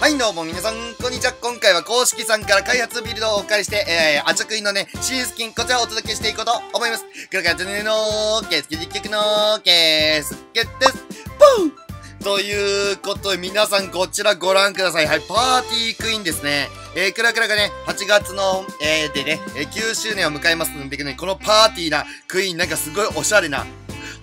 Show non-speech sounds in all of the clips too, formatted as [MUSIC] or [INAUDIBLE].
はい、どうも皆さん、こんにちは。今回は公式さんから開発ビルドをお借りして、えー、アチャクインのね、新スキン、こちらをお届けしていこうと思います。黒川チャンネルのケースケ実況のケースケです。ポーということで、皆さんこちらご覧ください。はい、パーティークイーンですね。えー、クラクラがね、8月の、えー、でね、え、9周年を迎えますので、ね、このパーティーなクイーン、なんかすごいおしゃれな、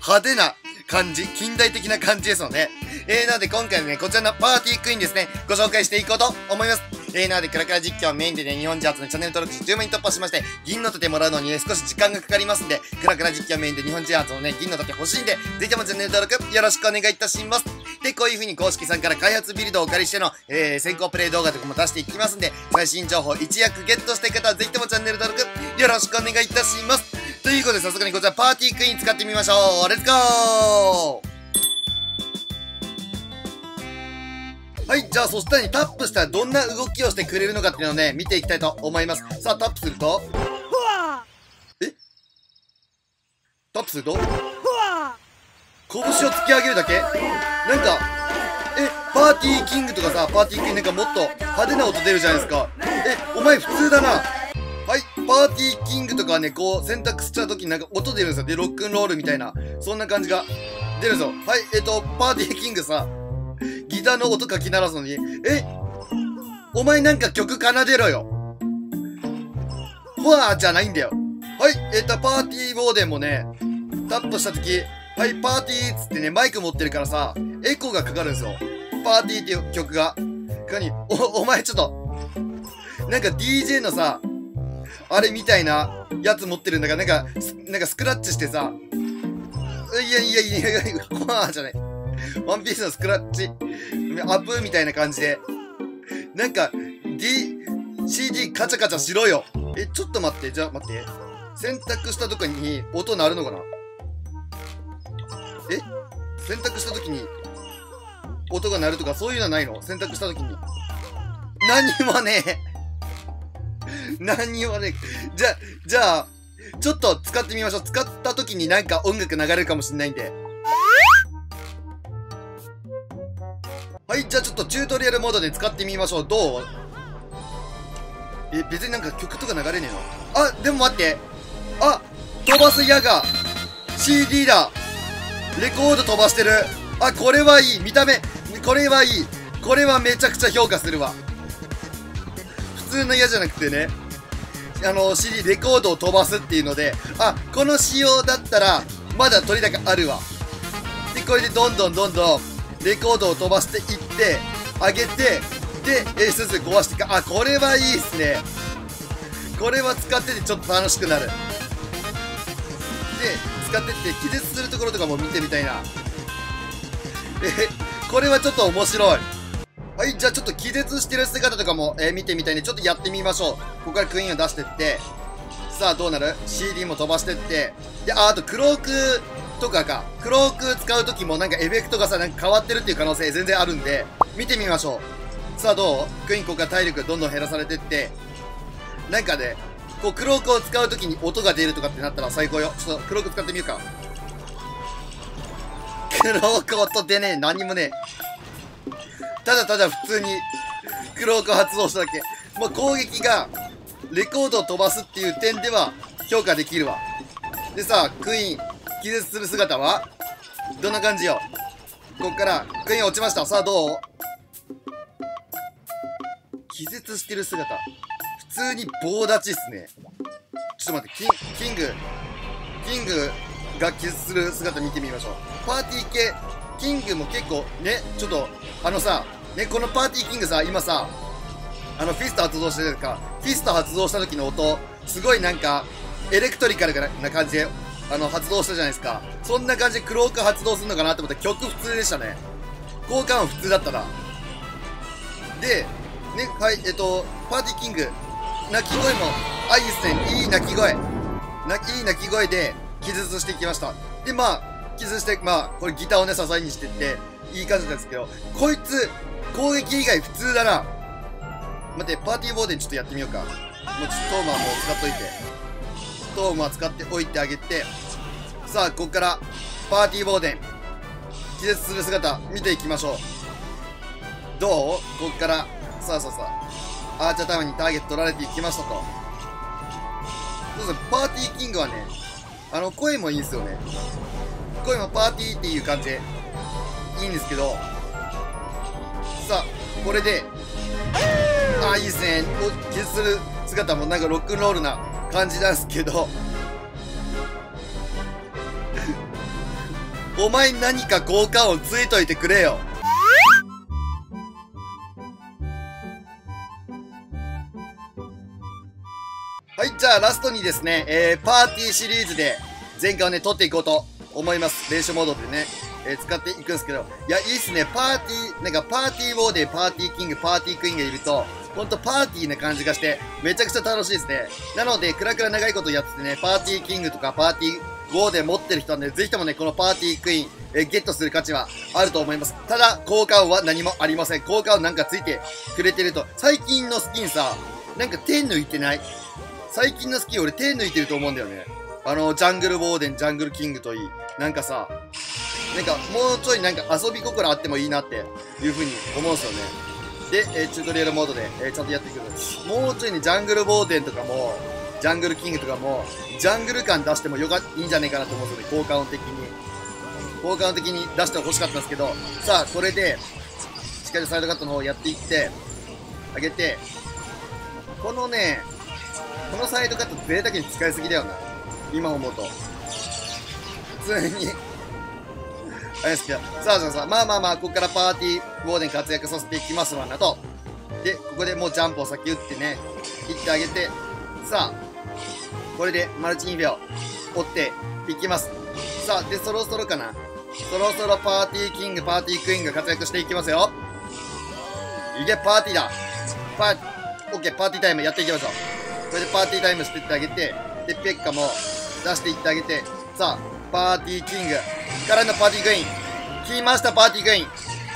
派手な感じ、近代的な感じですので、えー、なので今回ね、こちらのパーティークイーンですね、ご紹介していこうと思います。えー、なので、クラクラ実況メインでね、日本人初のチャンネル登録者10万人突破しまして、銀の盾もらうのにね、少し時間がかかりますんで、クラクラ実況メインで日本人初のね、銀の盾欲しいんで、ぜひともチャンネル登録よろしくお願いいたします。で、こういう風に公式さんから開発ビルドをお借りしての、えー、先行プレイ動画とかも出していきますんで、最新情報一躍ゲットしたい方はぜひともチャンネル登録よろしくお願いいたします。ということで、早速にこちらパーティークイーン使ってみましょう。レッツゴーはい、じゃあそしたらにタップしたらどんな動きをしてくれるのかっていうのをね、見ていきたいと思います。さあ、タップすると、え？タップすると、拳を突き上げるだけ？なんか、え、パーティーキングとかさ、パーティーキングなんかもっと派手な音出るじゃないですか。え、お前普通だな。パーティーキングとかはね、こう選択した時になんか音出るんですよ。で、ロックンロールみたいな、そんな感じが出るんですよ。はい、えっと、パーティーキングさ、ギターの音かき鳴らすのに、えお前なんか曲奏でろよ。ふわーじゃないんだよ。はい、えっ、と、パーティーボーデンもね、タップしたとき、はい、パーティーっつってね、マイク持ってるからさ、エコーがかかるんですよ。パーティーっていう曲が。かに、お、お前ちょっと、なんか DJ のさ、あれみたいなやつ持ってるんだから、なんか、なんかスクラッチしてさ、いやいやいやいや、ふわーじゃない。ワンピースのスクラッチ、アップみたいな感じで。なんか、D、CD カチャカチャしろよ。え、ちょっと待って、じゃあ待って。選択したとこに音鳴るのかな？え？選択した時に音が鳴るとかそういうのはないの？選択した時に。何もねえ。[LAUGHS] 何にもね。じゃ、じゃあ、ちょっと使ってみましょう。使った時になんか音楽流れるかもしんないんで。はい、じゃあちょっとチュートリアルモードで使ってみましょう。どう？え、別になんか曲とか流れねえの？あ、でも待って。あ、飛ばす矢が CD だ。レコード飛ばしてる。あ、これはいい。見た目。これはいい。これはめちゃくちゃ評価するわ。普通の矢じゃなくてね。あの、CD、レコードを飛ばすっていうので、あ、この仕様だったら、まだ取り高あるわ。で、これでどんどんどんどん、レコードを飛ばしていって上げてで、えー、スースー壊してかあこれはいいっすね。これは使っててちょっと楽しくなる。で使ってって気絶するところとかも見てみたいな。えこれはちょっと面白い。はいじゃあちょっと気絶してる姿とかも、えー、見てみたいんでちょっとやってみましょうここからクイーンを出してってさあどうなる ?CD も飛ばしてってでああとクロークとかか、クローク使う時もなんかエフェクトがさ、なんか変わってるっていう可能性全然あるんで、見てみましょう。さあどう？クイーンここから体力どんどん減らされてって、なんかね、こうクロークを使う時に音が出るとかってなったら最高よ。ちょっとクローク使ってみるか。クローク音出ねえ。何もねえ。ただただ普通にクローク発動しただけ。もう攻撃がレコードを飛ばすっていう点では評価できるわ。でさ、クイーン、気絶する姿はどんな感じよ？こっからクイーン落ちました。さあどう？気絶してる姿。普通に棒立ちっすね。ちょっと待ってキングキングが気絶する姿見てみましょう。パーティー系キングも結構ねちょっとあのさねこのパーティーキングさ今さあのフィスト発動してるかフィスト発動した時の音すごいなんかエレクトリカルな感じであの、発動したじゃないですか。そんな感じでクローク発動するのかなって思ったら曲普通でしたね。交換音普通だったな。で、ね、はい、えっと、パーティーキング、鳴き声も、あ、いいっすね。いい鳴き声。ないい鳴き声で、気絶していきました。で、まあ、気絶して、まあ、これギターをね、支えにしてって、いい感じなんですけど、こいつ、攻撃以外普通だな。待って、パーティーボーデンちょっとやってみようか。もうちょっとトーマーも使っといて。トームは使っておいてあげて、さあ、ここから、パーティーボーデン、気絶する姿、見ていきましょう。どう？こっからさあさあさあアーチャータイムにターゲット取られていきましたとそうですねパーティーキングはねあの声もいいんですよね声もパーティーっていう感じでいいんですけどさあこれでああいいですね。気する姿もなんかロックンロールな感じなんですけど [LAUGHS] お前何か効果音ついといてくれよ。はい、じゃあラストにですね、えー、パーティーシリーズで前回をね、取っていこうと思います。練習モードでね、え、使っていくんですけど、いや、いいっすね。パーティー、なんかパーティーウォーでパーティーキング、パーティークイーンがいると、ほんとパーティーな感じがして、めちゃくちゃ楽しいですね。なので、くらくら長いことやっててね、パーティーキングとかパーティーウォーで持ってる人はね、ぜひともね、このパーティークイーン、え、ゲットする価値はあると思います。ただ、効果音は何もありません。効果音なんかついてくれてると、最近のスキンさ、なんか手抜いてない？最近のスキン俺手抜いてると思うんだよね。あの、ジャングルウォーデン、ジャングルキングといい。なんかさ、なんかもうちょいなんか遊び心あってもいいなっていう風に思うんですよね。で、えー、チュートリアルモードで、えー、ちゃんとやっていくともうちょいね、ジャングルウォーデンとかも、ジャングルキングとかも、ジャングル感出してもよかいいんじゃねえかなと思うんですよね、効果音的に。効果音的に出してほしかったんですけど、さあ、これで、しっかりサイドカットの方やっていって、上げて、このね、このサイドカット贅沢に使いすぎだよな。今思うと。普通にあれですけど。さあさあさあ、まあまあまあ、ここからパーティーウォーデン活躍させていきますわなと。で、ここでもうジャンプを先打ってね、切ってあげて、さあ、これでマルチ2秒追っていきます。さあ、で、そろそろかな。そろそろパーティーキング、パーティークイーンが活躍していきますよ。いけ、パーティーだ。パー、オッケー、パーティータイムやっていきましょう。これでパーティータイムしてってあげて、で、ペッカも出していってあげて、さあ、パーティーキングからのパーティークイーン。来ました、パーティークイーン。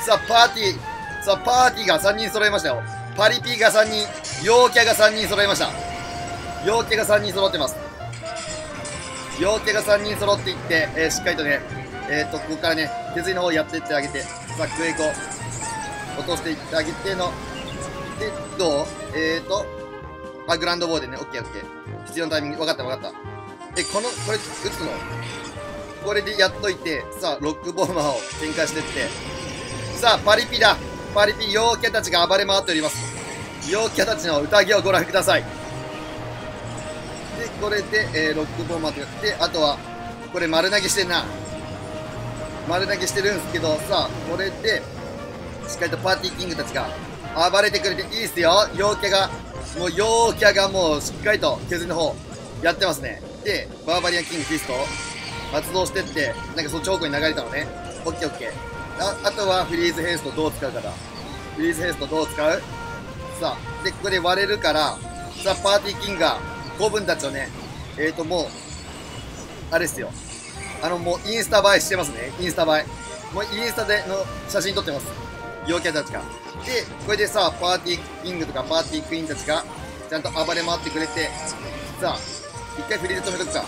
さあ、パーティー、さあ、パーティーが3人揃いましたよ。パリピが3人、陽キャが3人揃いました。陽キャが3人揃ってます。陽キャが3人揃っていって、えー、しっかりとね、えっ、と、ここからね、手釣りの方やっていってあげて、さあ、クエイコ、落としていってあげての、で、どう？えっ、ー、と、あ、グランドボーでね、オッケーオッケー。必要なタイミング、分かった分かった。え、この、これ、打つの？これでやっといて、さあ、ロックボーマーを展開してって。さあ、パリピだパリピ、陽キャたちが暴れ回っております。陽キャたちの宴をご覧ください。で、これで、えー、ロックボーマーとやって、あとは、これ丸投げしてんな。丸投げしてるんですけど、さあ、これで、しっかりとパーティーキングたちが暴れてくれていいっすよ。陽キャがもう陽キャがもうしっかりと削りの方やってますね。で、バーバリアンキングフィスト発動してって、なんかそっち方向に流れたのね。オッケーオッケー。あ、あとはフリーズヘイストどう使うかだ。フリーズヘイストどう使う？さあ、で、ここで割れるから、さあ、パーティーキングが、子分たちをね、えーと、もう、あれですよ。あの、もうインスタ映えしてますね。インスタ映え。もうインスタでの写真撮ってます。陽キャたちが。で、これでさあ、パーティーキングとかパーティークイーンたちが、ちゃんと暴れ回ってくれて、さあ、一回フリーズ止めとくか。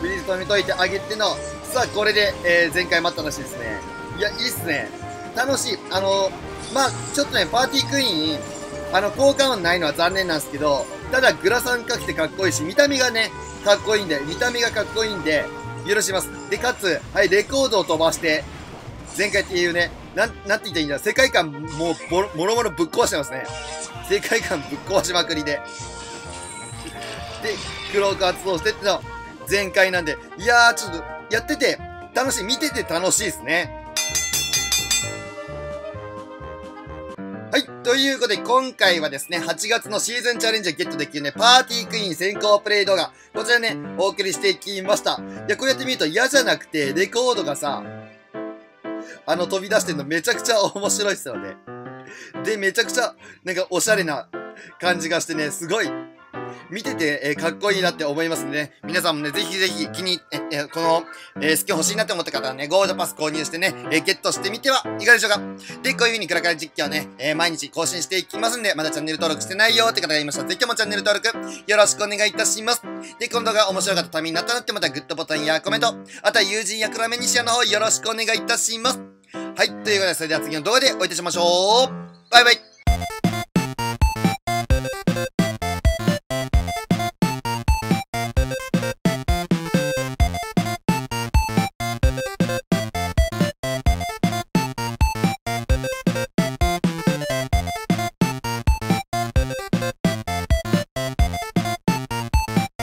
フリーズ止めといてあげての、さあ、これで、えー、前回待った話ですね。いや、いいっすね。楽しい。あのまあ、ちょっとね、パーティークイーン、あの、効果音ないのは残念なんですけど、ただ、グラサンかけてかっこいいし、見た目がね、かっこいいんで、見た目がかっこいいんで、許します。で、かつ、はい、レコードを飛ばして、前回っていうね、なん、なんて言ったらいいんだ世界観もうボロ、もろもろぶっ壊してますね。世界観ぶっ壊しまくりで。で、クローク発動してっての、前回なんで、いやー、ちょっと、やってて、楽しい、見てて楽しいですね。はい。ということで、今回はですね、8月のシーズンチャレンジをゲットできるね、パーティークイーン先行プレイ動画、こちらね、お送りしていきました。いや、こうやって見ると嫌じゃなくて、レコードがさ、あの飛び出してるのめちゃくちゃ面白いっすよね。で、めちゃくちゃ、なんかおしゃれな感じがしてね、すごい、見てて、えー、かっこいいなって思いますんでね。皆さんもね、ぜひぜひ気に、え、えこの、えー、スキン欲しいなって思った方はね、ゴールドパス購入してね、えー、ゲットしてみてはいかがでしょうか。で、こういう風にクラクラ実況ね、え毎日更新していきますんで、まだチャンネル登録してないよって方がいましたら、ぜひともチャンネル登録、よろしくお願いいたします。で、この動画面白かったためになったなってまたグッドボタンやコメント、あとは友人やクラメニシアの方よろしくお願いいたします。はい。ということで、それでは次の動画でお会いいたしましょう。バイバイ